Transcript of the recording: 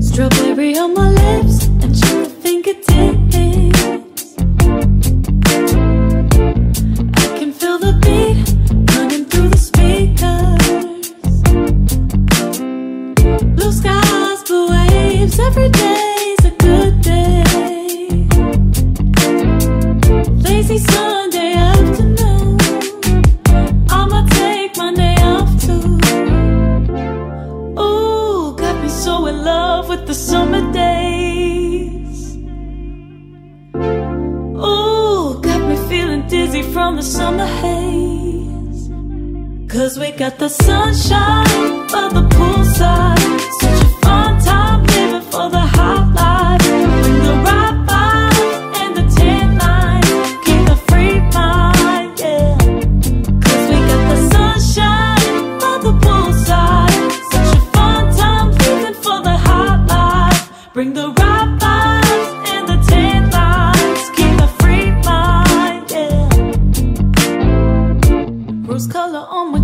Strawberry on my lips and sugar Every day's a good day. Lazy Sunday afternoon. I'ma take my day off too. Ooh, got me so in love with the summer days. Ooh, got me feeling dizzy from the summer haze. Cause we got the sunshine by the poolside. Bring the right vibes and the tan lines. Keep a free mind, yeah. Rose color on my